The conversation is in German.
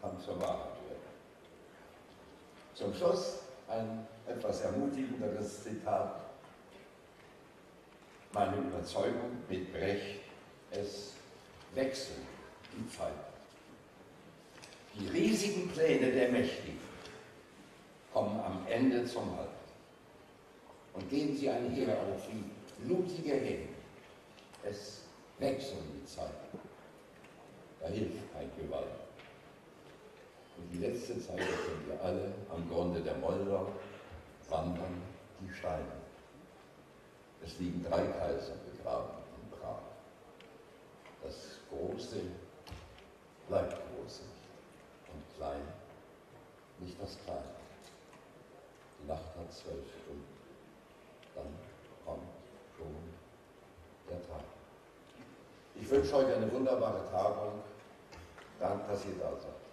kann zur Wahrheit werden. Zum Schluss ein etwas ermutigenderes Zitat. Meine Überzeugung mit Brecht, es wechseln die Zeiten. Die riesigen Pläne der Mächtigen kommen am Ende zum Halt. Und gehen sie einher auf wie blutige Hände. Es wechseln die Zeiten. Da hilft kein Gewalt. Und die letzte Zeile kennen wir alle. Am Grunde der Moldau wandern die Steine. Es liegen drei Kaiser begraben in Prag. Das Große bleibt groß nicht. Und klein nicht das Kleine. Die Nacht hat zwölf Stunden. Dann kommt schon der Tag. Ich wünsche euch eine wunderbare Tagung. Danke, dass ihr da seid.